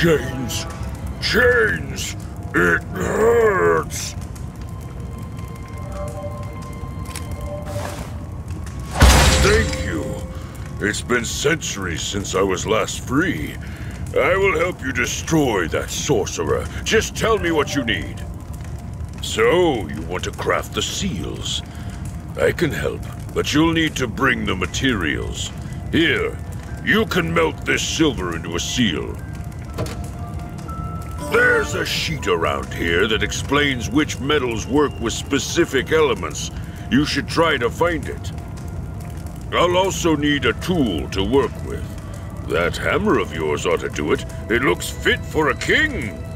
Chains! Chains! It hurts! Thank you. It's been centuries since I was last free. I will help you destroy that sorcerer. Just tell me what you need. So, you want to craft the seals? I can help, but you'll need to bring the materials. Here, you can melt this silver into a seal. There's a sheet around here that explains which metals work with specific elements. You should try to find it. I'll also need a tool to work with. That hammer of yours ought to do it. It looks fit for a king.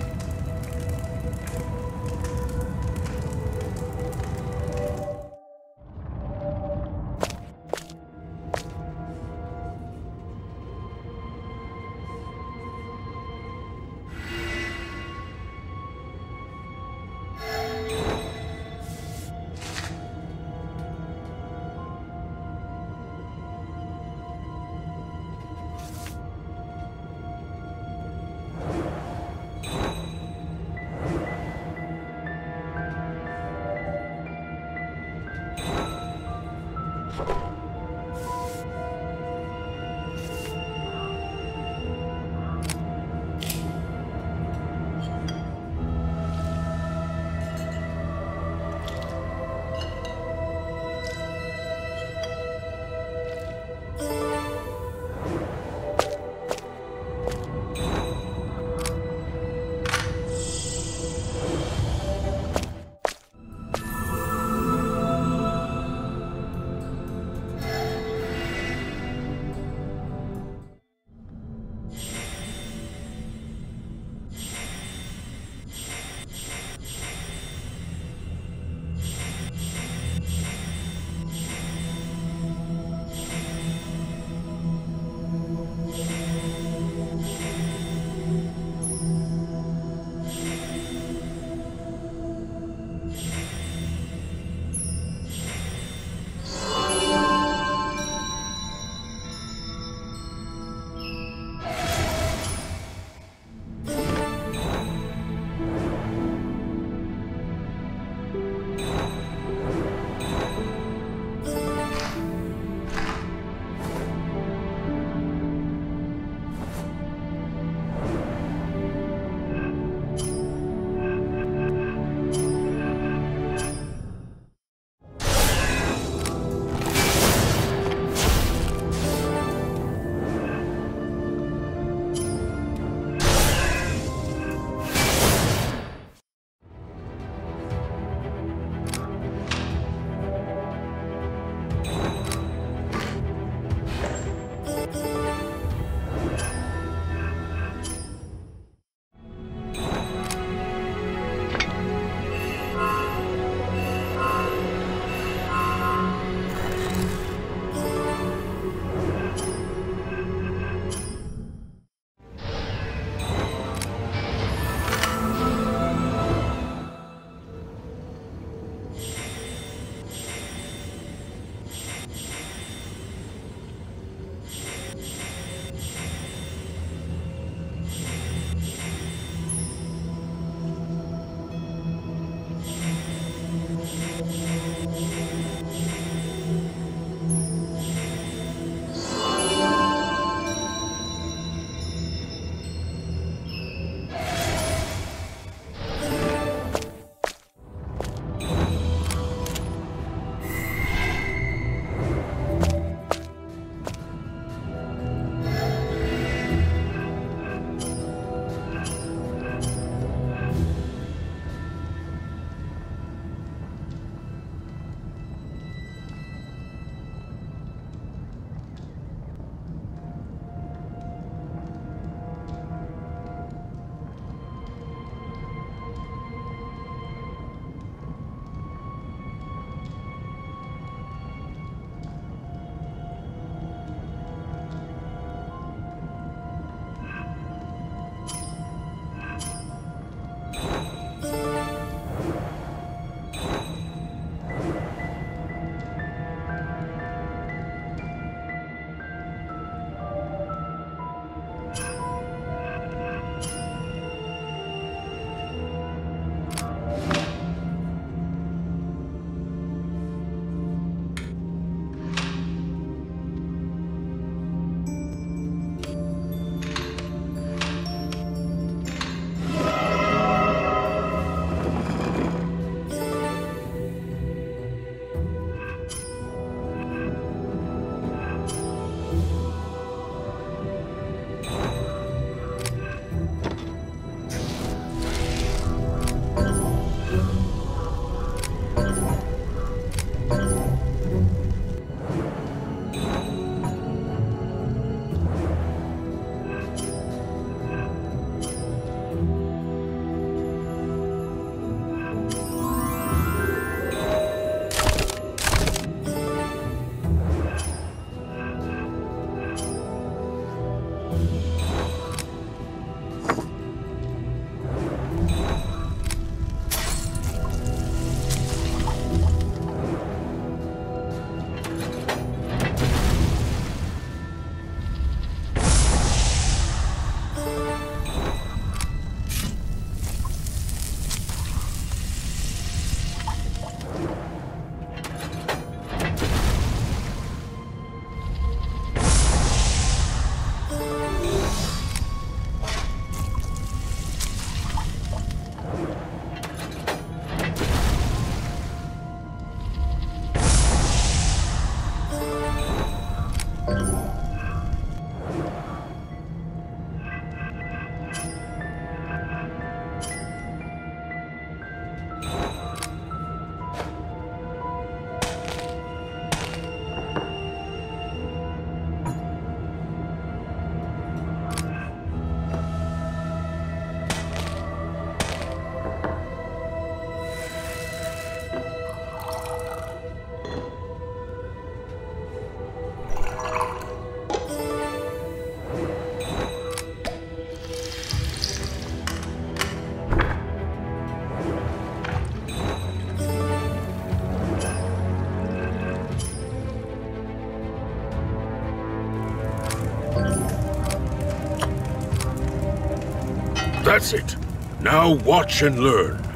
That's it. Now watch and learn.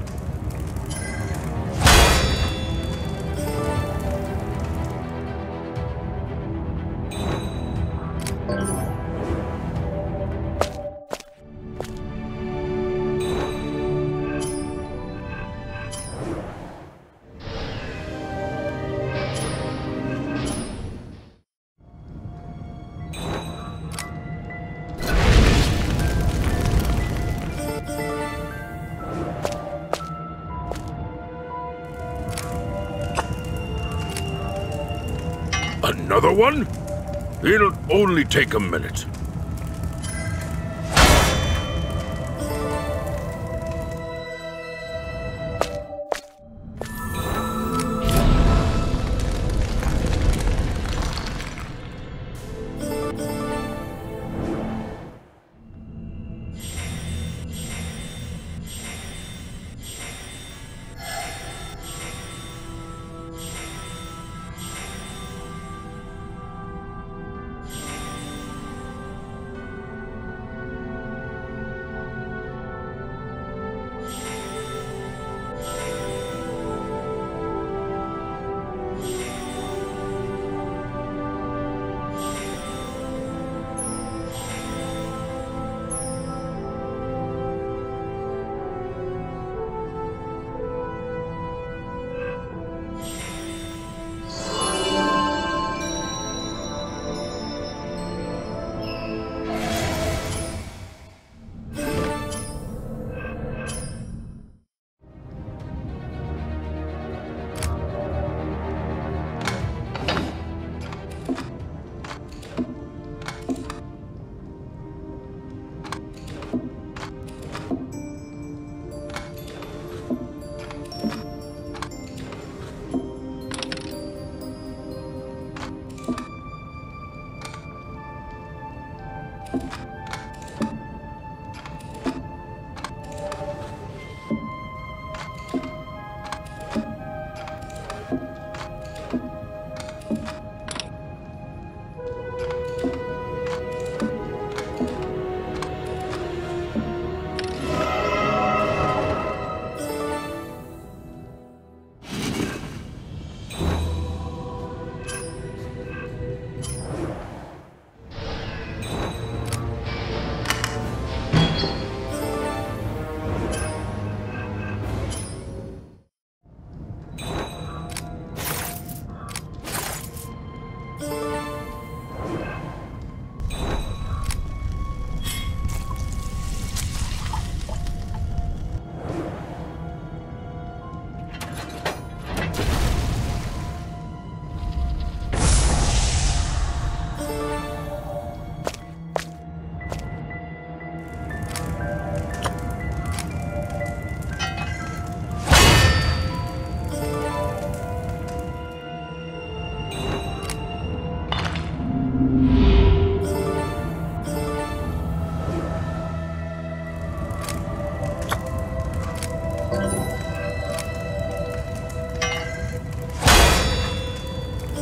Another one? It'll only take a minute.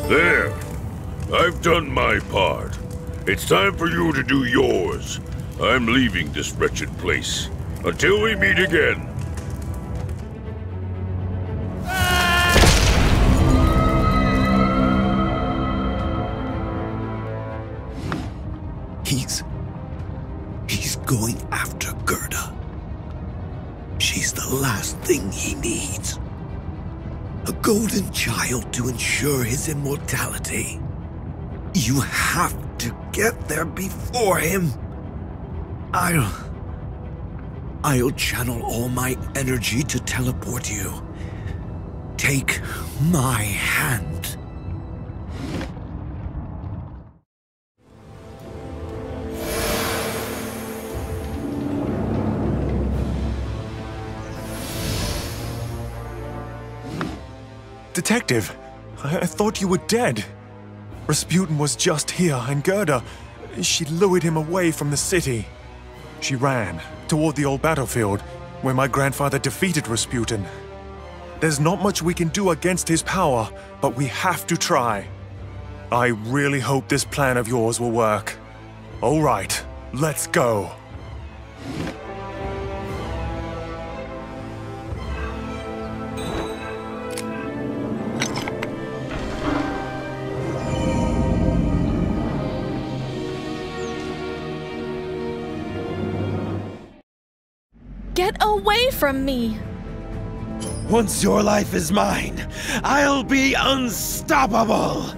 There. I've done my part. It's time for you to do yours. I'm leaving this wretched place. Until we meet again. He's. He's going after Gerda. She's the last thing he needs. A golden child to ensure his immortality. You have to get there before him. I'll. I'll channel all my energy to teleport you. Take my hand. Detective, I, I thought you were dead. Rasputin was just here, and Gerda, she lured him away from the city. She ran toward the old battlefield, where my grandfather defeated Rasputin. There's not much we can do against his power, but we have to try. I really hope this plan of yours will work. All right, let's go. Away from me! Once your life is mine, I'll be unstoppable!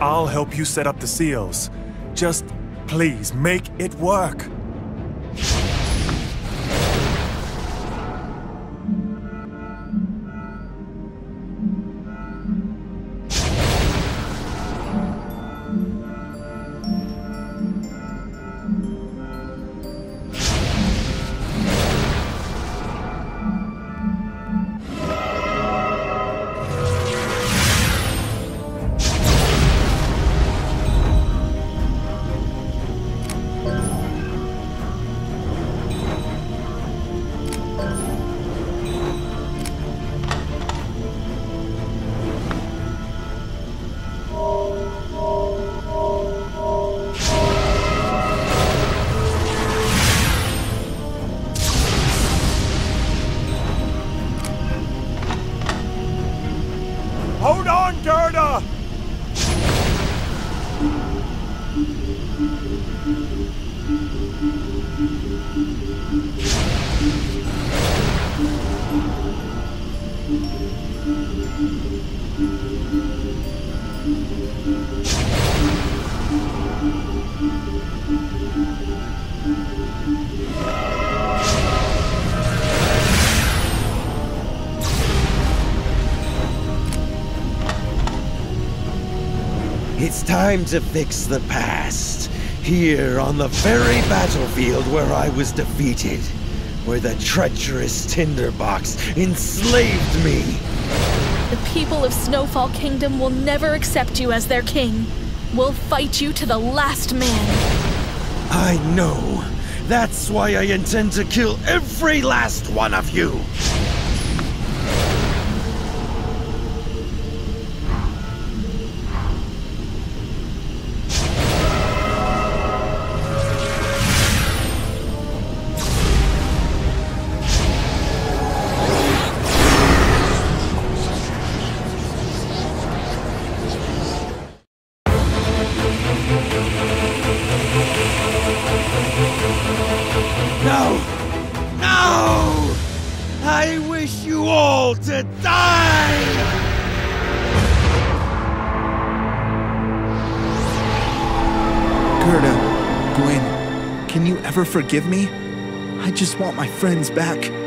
I'll help you set up the seals. Just please make it work. It's time to fix the past. Here on the very battlefield where I was defeated. Where the treacherous Tinderbox enslaved me. The people of Snowfall Kingdom will never accept you as their king. We'll fight you to the last man. I know. That's why I intend to kill every last one of you. Forgive me? I just want my friends back.